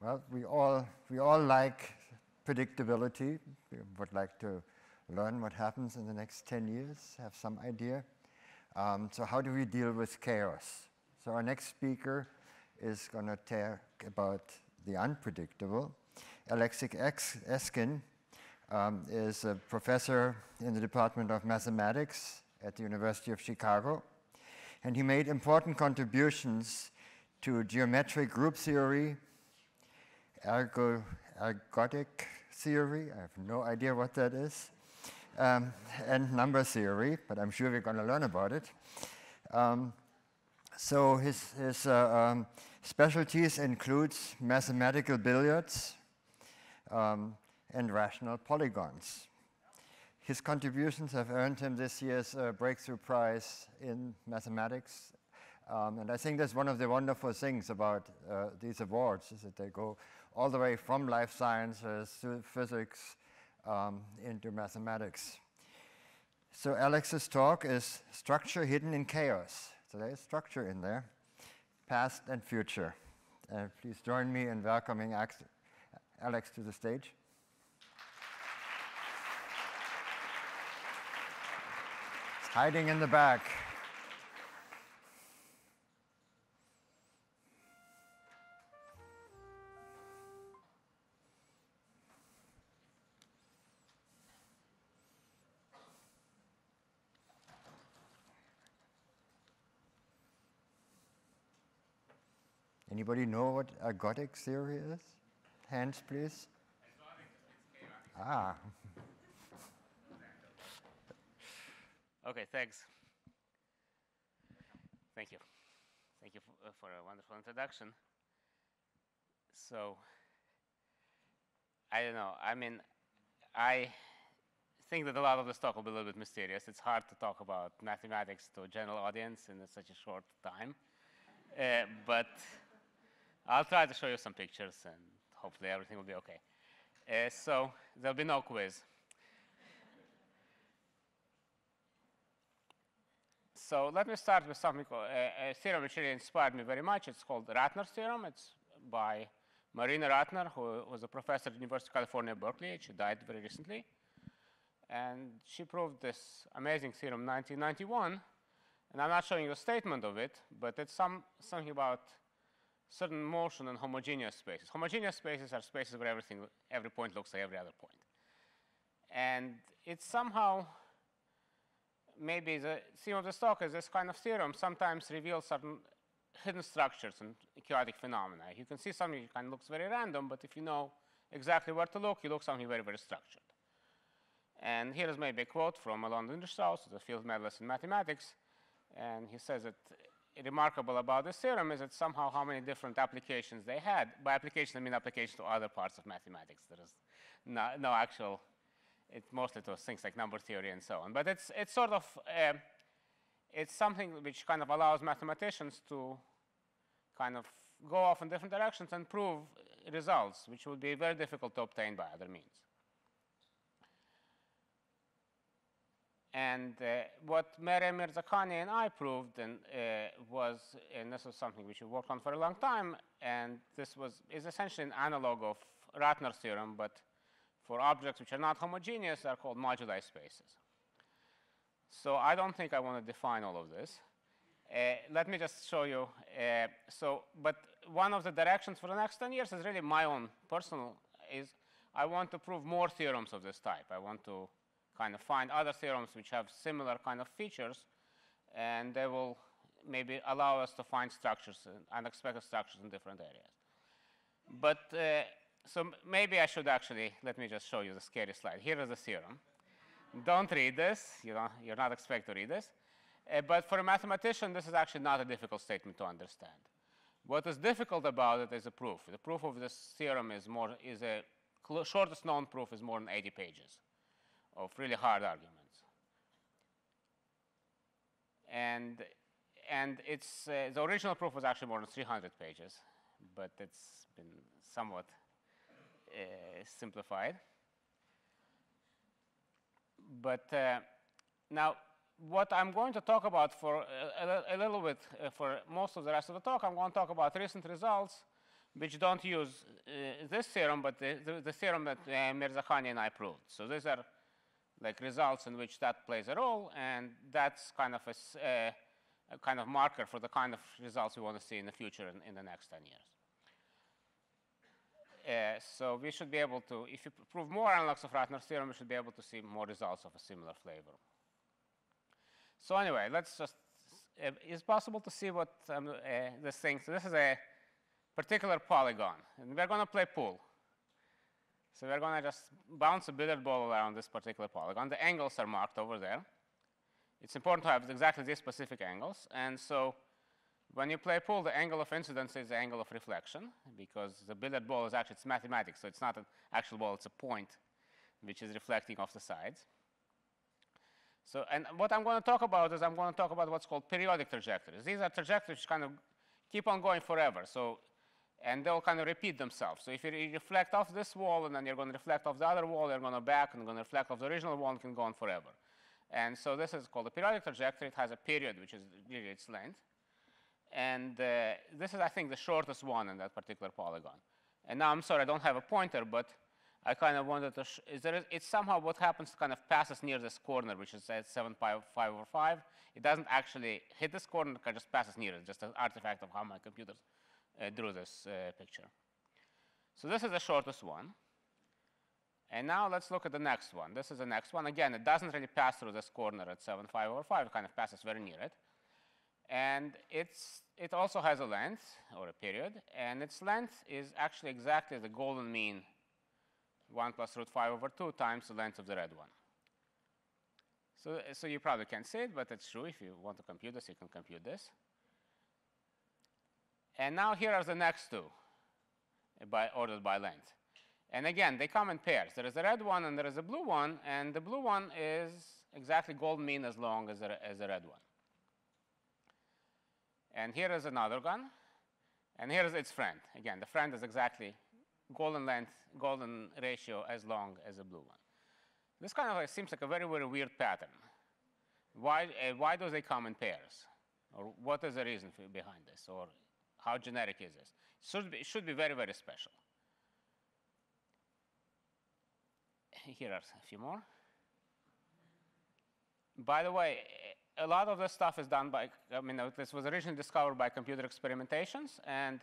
Well, we all, we all like predictability. We would like to learn what happens in the next 10 years, have some idea. Um, so how do we deal with chaos? So our next speaker is going to talk about the unpredictable. Alexei Eskin um, is a professor in the Department of Mathematics at the University of Chicago. And he made important contributions to geometric group theory, ergo, ergodic theory, I have no idea what that is, um, and number theory, but I'm sure we're going to learn about it. Um, so his, his uh, um, specialties includes mathematical billiards um, and rational polygons. His contributions have earned him this year's uh, Breakthrough Prize in Mathematics. Um, and I think that's one of the wonderful things about uh, these awards is that they go all the way from life sciences to physics um, into mathematics. So Alex's talk is Structure Hidden in Chaos. So there's structure in there, past and future. Uh, please join me in welcoming Alex to the stage. It's hiding in the back. Anybody know what ergodic theory is? Hands, please. Ah. okay, thanks. Thank you. Thank you for, uh, for a wonderful introduction. So, I don't know. I mean, I think that a lot of this talk will be a little bit mysterious. It's hard to talk about mathematics to a general audience in such a short time. Uh, but I'll try to show you some pictures and hopefully everything will be okay. Uh, so there'll be no quiz. so let me start with something called uh, a theorem which really inspired me very much. It's called Ratner's theorem. It's by Marina Ratner, who was a professor at the University of California, Berkeley. She died very recently. And she proved this amazing theorem in 1991. And I'm not showing you a statement of it, but it's some, something about certain motion in homogeneous spaces. Homogeneous spaces are spaces where everything, every point looks like every other point. And it's somehow, maybe the theme of the talk is this kind of theorem sometimes reveals certain hidden structures and chaotic phenomena. You can see something that kind of looks very random, but if you know exactly where to look, you look something very, very structured. And here is maybe a quote from Elon Lindenstrauss, the field medalist in mathematics, and he says that remarkable about this theorem is that somehow how many different applications they had. By application, I mean application to other parts of mathematics. There is no, no actual, it mostly to things like number theory and so on. But it's, it's sort of, uh, it's something which kind of allows mathematicians to kind of go off in different directions and prove results, which would be very difficult to obtain by other means. And uh, what Maryam Mirzakhani and I proved and, uh, was, and this was something which we worked on for a long time, and this was, is essentially an analog of Ratner's theorem, but for objects which are not homogeneous, they're called moduli spaces. So I don't think I want to define all of this. Uh, let me just show you. Uh, so, but one of the directions for the next 10 years is really my own personal, is I want to prove more theorems of this type. I want to kind of find other theorems which have similar kind of features, and they will maybe allow us to find structures, unexpected structures in different areas. But uh, so maybe I should actually, let me just show you the scary slide. Here is the theorem. Don't read this. You don't, you're not expected to read this. Uh, but for a mathematician, this is actually not a difficult statement to understand. What is difficult about it is the proof. The proof of this theorem is more, is a shortest known proof is more than 80 pages of really hard arguments. And, and it's, uh, the original proof was actually more than 300 pages, but it's been somewhat uh, simplified. But uh, now, what I'm going to talk about for a, a, a little bit uh, for most of the rest of the talk, I'm going to talk about recent results which don't use uh, this theorem, but the, the, the theorem that uh, Mirzakhani and I proved. So these are like results in which that plays a role, and that's kind of a, uh, a kind of marker for the kind of results we want to see in the future in, in the next 10 years. Uh, so we should be able to, if you prove more analogs of Ratner's theorem, we should be able to see more results of a similar flavor. So anyway, let's just, uh, it's possible to see what um, uh, this thing, so this is a particular polygon, and we're going to play pool. So we're going to just bounce a billiard ball around this particular polygon. The angles are marked over there. It's important to have exactly these specific angles, and so when you play pool, the angle of incidence is the angle of reflection, because the billiard ball is actually, it's mathematics, so it's not an actual ball, it's a point which is reflecting off the sides. So, and what I'm going to talk about is I'm going to talk about what's called periodic trajectories. These are trajectories which kind of keep on going forever. So, and they'll kind of repeat themselves. So if you reflect off this wall and then you're going to reflect off the other wall, you're going to back and going to reflect off the original wall and can go on forever. And so this is called a periodic trajectory. It has a period, which is really its length. And uh, this is, I think, the shortest one in that particular polygon. And now I'm sorry, I don't have a pointer, but I kind of wanted to, is there, it's somehow what happens kind of passes near this corner, which is at 7 pi 5 over 5. It doesn't actually hit this corner, it kind just passes near it, just an artifact of how my computer uh, drew this uh, picture. So this is the shortest one. And now let's look at the next one. This is the next one. Again, it doesn't really pass through this corner at 7 5 over 5, it kind of passes very near it. And it's, it also has a length, or a period, and its length is actually exactly the golden mean 1 plus root 5 over 2 times the length of the red one. So, so you probably can't see it, but it's true. If you want to compute this, you can compute this. And now here are the next two, by, ordered by length. And again, they come in pairs. There is a red one and there is a blue one, and the blue one is exactly golden mean as long as the, as the red one. And here is another gun, and here is its friend. Again, the friend is exactly golden length, golden ratio as long as the blue one. This kind of like seems like a very, very weird pattern. Why, uh, why do they come in pairs? Or what is the reason behind this? Or how generic is this? It should be, it should be very, very special. Here are a few more. By the way, a lot of this stuff is done by, I mean, this was originally discovered by computer experimentations, and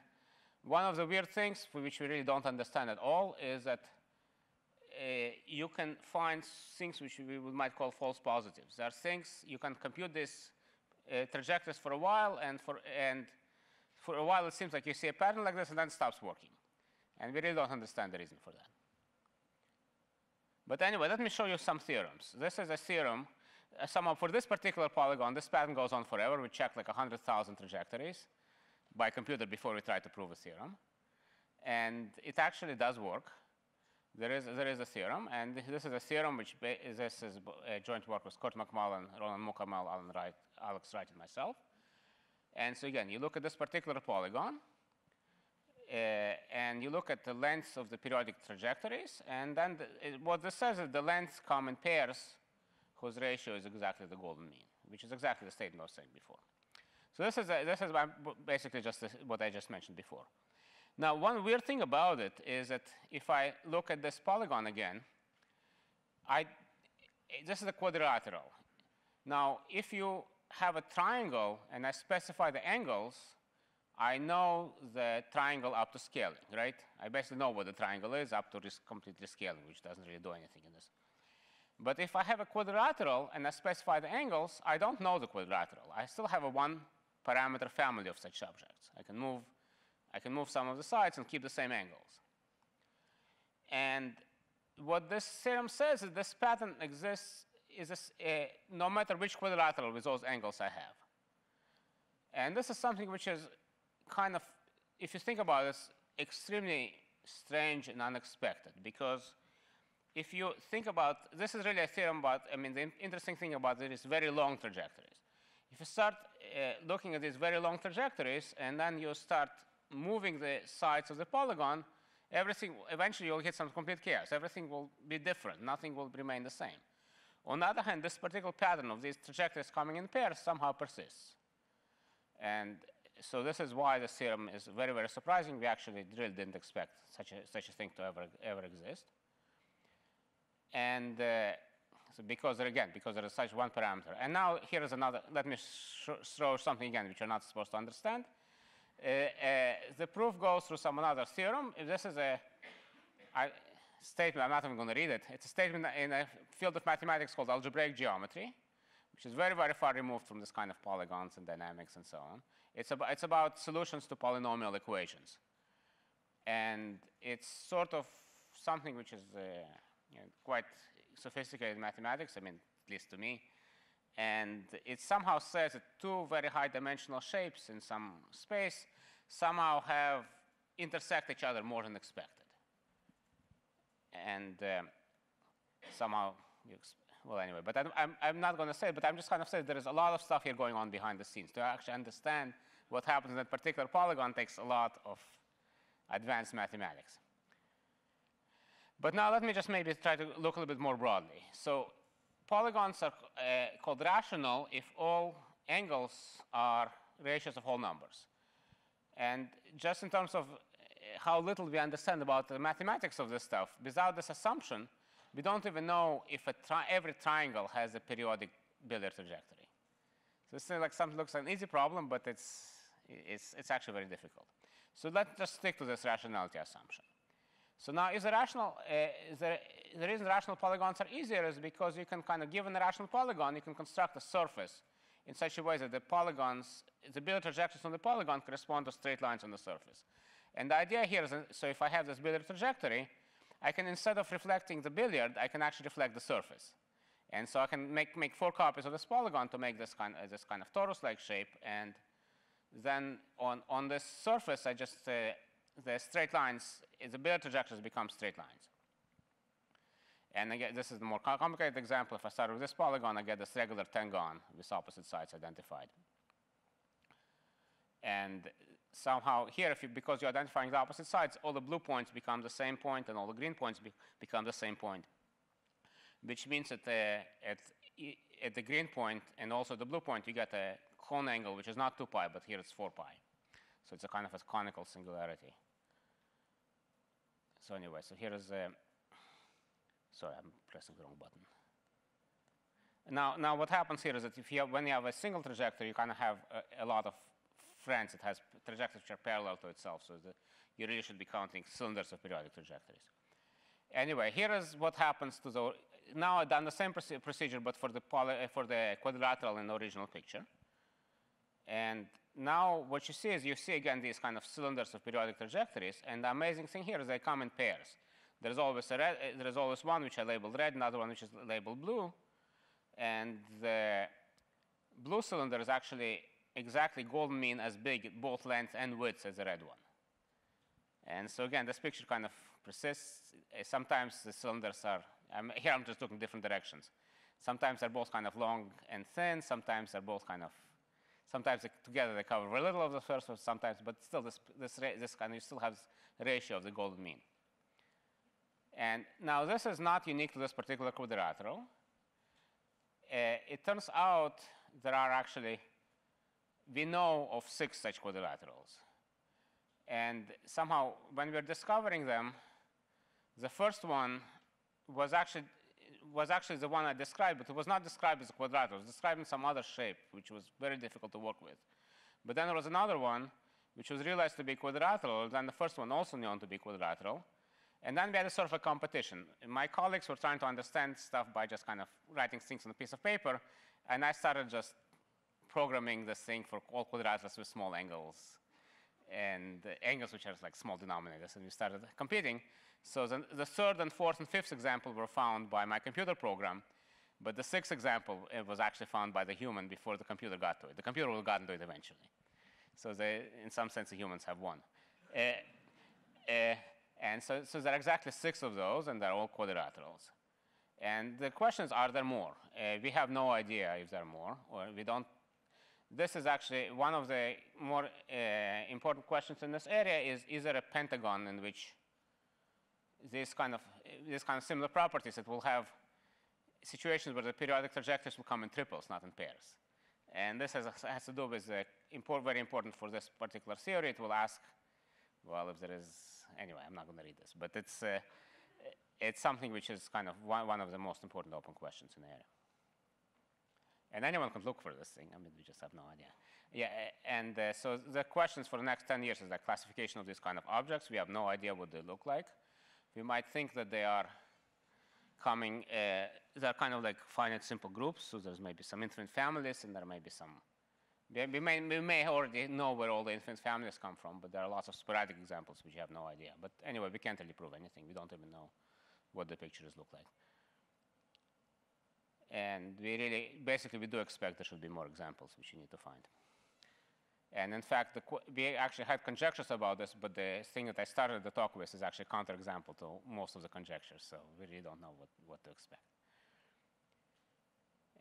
one of the weird things which we really don't understand at all is that uh, you can find things which we might call false positives. There are things you can compute these uh, trajectories for a while, and for and for a while it seems like you see a pattern like this, and then it stops working, and we really don't understand the reason for that. But anyway, let me show you some theorems. This is a theorem. Uh, for this particular polygon, this pattern goes on forever. We checked like 100,000 trajectories by computer before we try to prove a theorem. And it actually does work. There is, there is a theorem, and this is a theorem which is, this is a joint work with Curt McMullen, Ronen Mukamel, Alan Wright, Alex Wright, and myself. And so again, you look at this particular polygon, uh, and you look at the lengths of the periodic trajectories, and then the, it, what this says is the lengths come in pairs whose ratio is exactly the golden mean, which is exactly the statement I was saying before. So this is, a, this is basically just what I just mentioned before. Now, one weird thing about it is that if I look at this polygon again, I, this is a quadrilateral. Now, if you have a triangle and I specify the angles, I know the triangle up to scaling, right? I basically know what the triangle is up to this completely scaling, which doesn't really do anything in this. But if I have a quadrilateral and I specify the angles, I don't know the quadrilateral. I still have a one parameter family of such objects. I can move, I can move some of the sides and keep the same angles. And what this theorem says is this pattern exists is this, uh, no matter which quadrilateral with those angles I have. And this is something which is kind of, if you think about this, extremely strange and unexpected because if you think about, this is really a theorem about, I mean, the interesting thing about it is very long trajectories. If you start uh, looking at these very long trajectories and then you start moving the sides of the polygon, everything, eventually you'll hit some complete chaos. Everything will be different. Nothing will remain the same. On the other hand, this particular pattern of these trajectories coming in pairs somehow persists. And so this is why the theorem is very, very surprising. We actually really didn't expect such a, such a thing to ever, ever exist. And uh, so because there, again, because there is such one parameter. And now here is another, let me throw something again which you're not supposed to understand. Uh, uh, the proof goes through some another theorem. This is a I, statement, I'm not even going to read it. It's a statement in a field of mathematics called algebraic geometry, which is very, very far removed from this kind of polygons and dynamics and so on. It's, it's about solutions to polynomial equations. And it's sort of something which is uh, you know, quite sophisticated mathematics, I mean, at least to me. And it somehow says that two very high dimensional shapes in some space somehow have intersect each other more than expected. And um, somehow, well, anyway, but I'm, I'm, I'm not going to say it, but I'm just kind of saying there is a lot of stuff here going on behind the scenes. To actually understand what happens in that particular polygon takes a lot of advanced mathematics. But now let me just maybe try to look a little bit more broadly. So polygons are uh, called rational if all angles are ratios of whole numbers. And just in terms of how little we understand about the mathematics of this stuff, without this assumption, we don't even know if tri every triangle has a periodic Billiard trajectory. So it's like something looks like an easy problem, but it's, it's, it's actually very difficult. So let's just stick to this rationality assumption. So now is the rational, uh, is the, the reason rational polygons are easier is because you can kind of, given a rational polygon, you can construct a surface in such a way that the polygons, the Billiard trajectories on the polygon correspond to straight lines on the surface. And the idea here is, so if I have this Billiard trajectory, I can, instead of reflecting the billiard, I can actually reflect the surface. And so I can make, make four copies of this polygon to make this kind, uh, this kind of torus-like shape. And then on, on this surface, I just, uh, the straight lines, the Billiard trajectories become straight lines. And again, this is the more complicated example. If I start with this polygon, I get this regular decagon with opposite sides identified. And somehow here, if you, because you're identifying the opposite sides, all the blue points become the same point and all the green points be, become the same point, which means that uh, at, at the green point and also the blue point, you get a cone angle, which is not 2 pi, but here it's 4 pi. So it's a kind of a conical singularity. So anyway, so here is a, sorry, I'm pressing the wrong button. Now, now what happens here is that if you have, when you have a single trajectory, you kind of have a, a, lot of friends. It has trajectories which are parallel to itself, so the, you really should be counting cylinders of periodic trajectories. Anyway, here is what happens to the, now I've done the same procedure, but for the, poly, for the quadrilateral in the original picture. And now what you see is you see again these kind of cylinders of periodic trajectories, and the amazing thing here is they come in pairs. There's always, a red, uh, there's always one which I labeled red, another one which is labeled blue, and the blue cylinder is actually exactly golden mean as big, both length and width as the red one. And so again, this picture kind of persists. Uh, sometimes the cylinders are, um, here I'm just looking different directions. Sometimes they're both kind of long and thin, sometimes they're both kind of Sometimes they, together they cover a little of the surface, sometimes, but still this, this, this kind of, you still have ratio of the golden mean. And now this is not unique to this particular quadrilateral. Uh, it turns out there are actually, we know of six such quadrilaterals. And somehow, when we we're discovering them, the first one was actually was actually the one I described, but it was not described as a quadrilateral. It was described in some other shape, which was very difficult to work with. But then there was another one, which was realized to be quadrilateral, then the first one also known to be quadrilateral. And then we had a sort of a competition. My colleagues were trying to understand stuff by just kind of writing things on a piece of paper, and I started just programming this thing for all quadrilaterals with small angles and angles which are like small denominators, and we started competing. So the, the, third and fourth and fifth example were found by my computer program, but the sixth example was actually found by the human before the computer got to it. The computer will get to it eventually. So they, in some sense, the humans have won. Uh, uh, and so, so there are exactly six of those, and they're all quadrilaterals. And the question is, are there more? Uh, we have no idea if there are more, or we don't. This is actually one of the more uh, important questions in this area is, is there a pentagon in which this kind of this kind of similar properties. It will have situations where the periodic trajectories will come in triples, not in pairs. And this has, has to do with, uh, import, very important for this particular theory. It will ask, well, if there is, anyway, I'm not going to read this, but it's, uh, it's something which is kind of one, one of the most important open questions in the area. And anyone can look for this thing. I mean, we just have no idea. Yeah, and uh, so the questions for the next 10 years is the classification of these kind of objects. We have no idea what they look like. We might think that they are coming, uh, they're kind of like finite simple groups. So there's maybe some infinite families, and there may be some. We, may, we may already know where all the infinite families come from, but there are lots of sporadic examples which you have no idea. But anyway, we can't really prove anything. We don't even know what the pictures look like. And we really, basically, we do expect there should be more examples which you need to find. And in fact, the, we actually had conjectures about this, but the thing that I started the talk with is actually a counterexample to most of the conjectures, so we really don't know what, what to expect.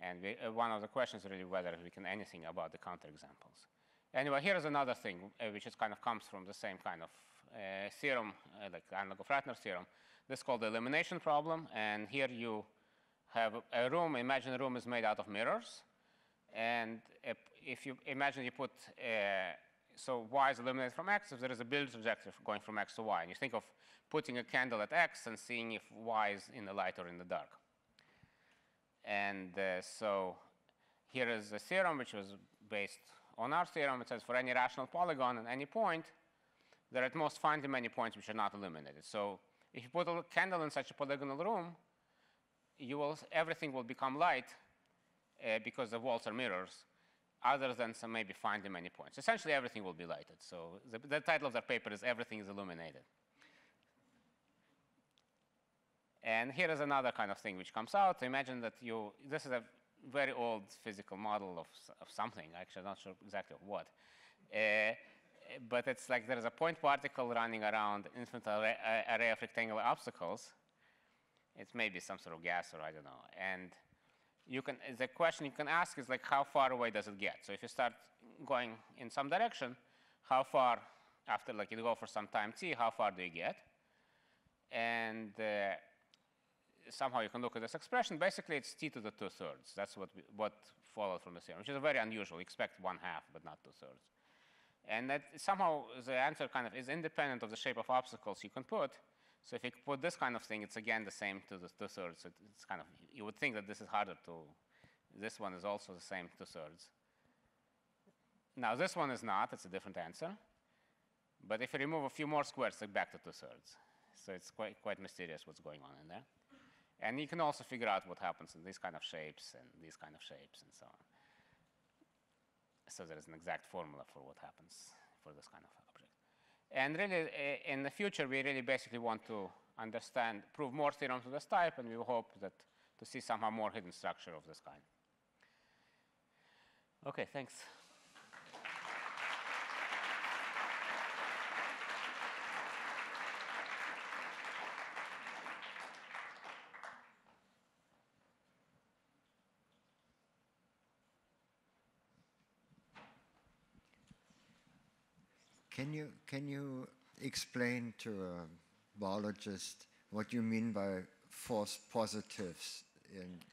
And we, uh, one of the questions really whether we can anything about the counterexamples. Anyway, here is another thing, uh, which is kind of comes from the same kind of uh, theorem, uh, like analog of Ratner's theorem. This is called the illumination problem, and here you have a, a room, imagine a room is made out of mirrors, and if, you imagine you put, uh, so y is illuminated from x, if there is a billiard trajectory going from x to y, and you think of putting a candle at x and seeing if y is in the light or in the dark. And uh, so here is a theorem, which was based on our theorem. It says for any rational polygon at any point, there are at most finitely many points which are not illuminated. So if you put a candle in such a polygonal room, you will, everything will become light uh, because the walls are mirrors, other than some maybe finitely many points. Essentially, everything will be lighted. So the, the title of the paper is Everything is Illuminated. And here is another kind of thing which comes out. Imagine that you, this is a very old physical model of, of something, actually I'm not sure exactly what. Uh, but it's like there is a point particle running around infinite array, array of rectangular obstacles. It's maybe some sort of gas or I don't know. And you can, the question you can ask is like how far away does it get? So if you start going in some direction, how far, after like you go for some time t, how far do you get? And uh, somehow you can look at this expression. Basically, it's t to the two thirds. That's what we, what followed from the theorem, which is very unusual. Expect one half, but not two thirds. And that somehow the answer kind of is independent of the shape of obstacles you can put. So if you put this kind of thing, it's again the same to the two thirds. It, it's kind of you would think that this is harder to. This one is also the same two thirds. Now this one is not. It's a different answer. But if you remove a few more squares, it's back to two thirds. So it's quite quite mysterious what's going on in there. And you can also figure out what happens in these kind of shapes and these kind of shapes and so on. So there is an exact formula for what happens for this kind of object. And really, uh, in the future, we really basically want to understand, prove more theorems of this type, and we hope that to see somehow more hidden structure of this kind. Okay, thanks. Can you, can you explain to a biologist what you mean by false positives? And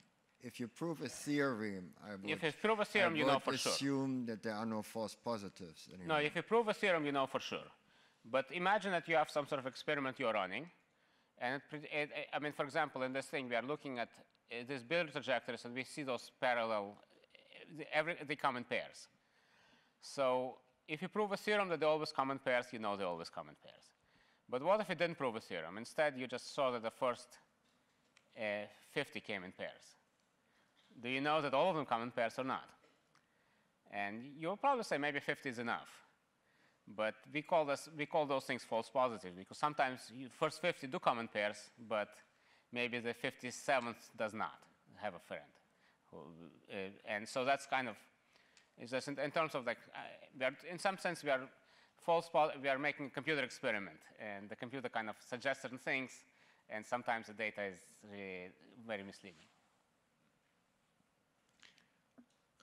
if you prove a theorem, I would, If you prove a theorem, you know for sure. assume that there are no false positives No, if you prove a theorem, you know for sure. But imagine that you have some sort of experiment you're running, and it, it, I mean, for example, in this thing, we are looking at uh, these billiard trajectories, and we see those parallel, uh, the- every, they come in pairs. So if you prove a theorem that they always come in pairs, you know they always come in pairs. But what if you didn't prove a theorem? Instead, you just saw that the first uh, 50 came in pairs. Do you know that all of them come in pairs or not? And you'll probably say maybe 50 is enough. But we call, this, we call those things false positives because sometimes first 50 do come in pairs, but maybe the 57th does not have a friend. Uh, and so that's kind of, it's just in, in terms of like, uh, are, in some sense, we are false, we are making a computer experiment, and the computer kind of suggests certain things, and sometimes the data is really very misleading.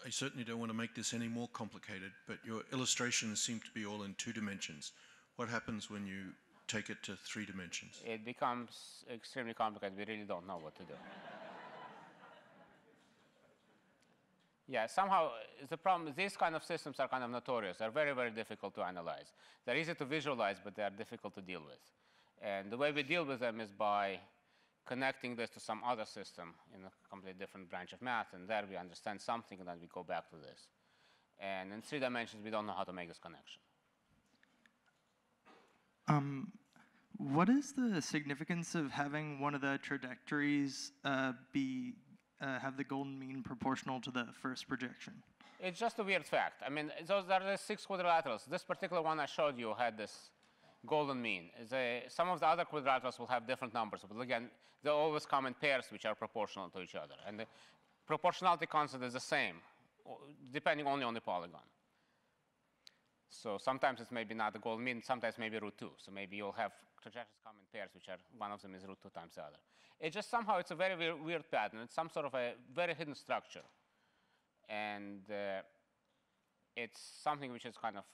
I certainly don't want to make this any more complicated, but your illustrations seem to be all in two dimensions. What happens when you take it to three dimensions? It becomes extremely complicated. We really don't know what to do. Yeah, somehow uh, the problem these kind of systems are kind of notorious. They're very, very difficult to analyze. They're easy to visualize, but they're difficult to deal with. And the way we deal with them is by connecting this to some other system in a completely different branch of math, and there we understand something, and then we go back to this. And in three dimensions, we don't know how to make this connection. Um, what is the significance of having one of the trajectories uh, be uh, have the golden mean proportional to the first projection? It's just a weird fact. I mean, those are the six quadrilaterals. This particular one I showed you had this golden mean. A, some of the other quadrilaterals will have different numbers, but again, they always come in pairs which are proportional to each other. And the proportionality constant is the same, depending only on the polygon. So sometimes it's maybe not the golden mean, sometimes maybe root 2. So maybe you'll have trajectories come in pairs, which are, one of them is root 2 times the other. It's just somehow, it's a very weird, weird pattern. It's some sort of a very hidden structure. And uh, it's something which is kind of,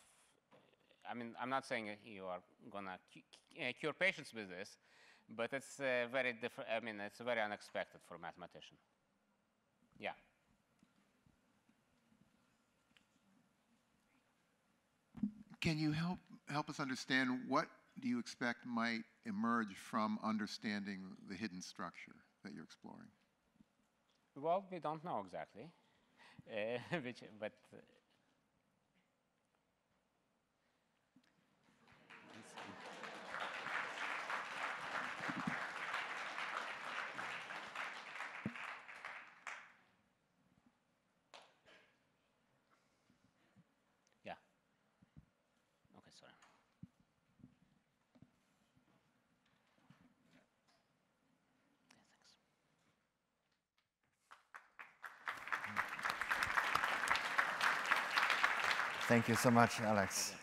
I mean, I'm not saying you are gonna cu- cu- uh, cure patients with this, but it's uh, very different, I mean, it's very unexpected for a mathematician. Yeah. Can you help, help us understand what do you expect might emerge from understanding the hidden structure that you're exploring? Well, we don't know exactly, uh, which, but uh, yeah. Okay, sorry. Yeah, thanks. Thank you so much, Alex.